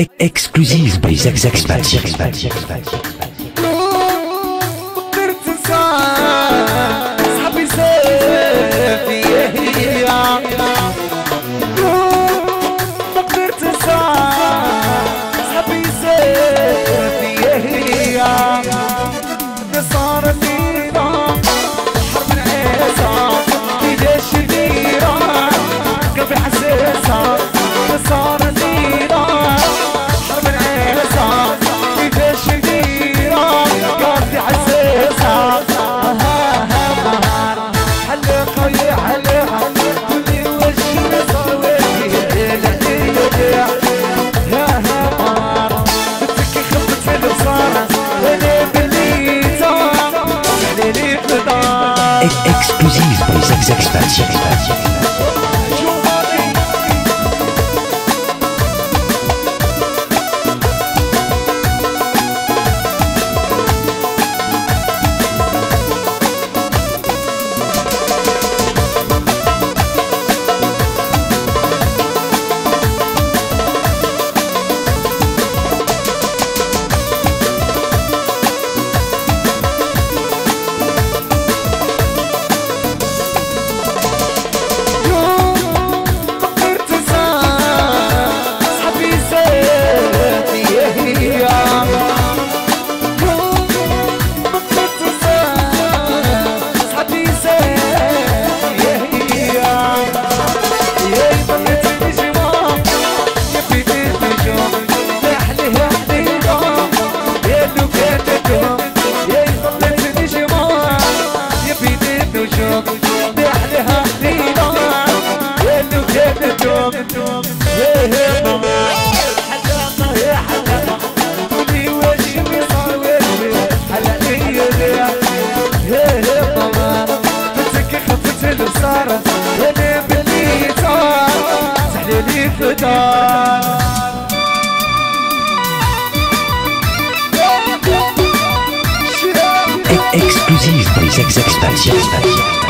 Exclusive by Zack Zack Et exclusives pour les ex-expansions, les.